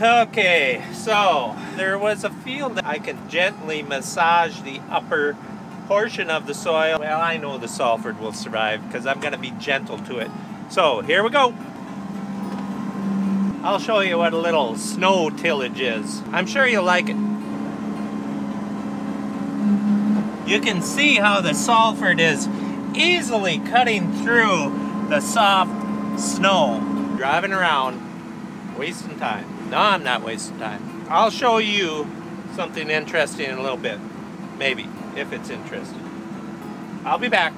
Okay, so there was a field that I can gently massage the upper portion of the soil. Well, I know the Salford will survive because I'm going to be gentle to it. So here we go. I'll show you what a little snow tillage is. I'm sure you'll like it. You can see how the Salford is easily cutting through the soft snow. Driving around, wasting time. No, I'm not wasting time. I'll show you something interesting in a little bit. Maybe, if it's interesting. I'll be back.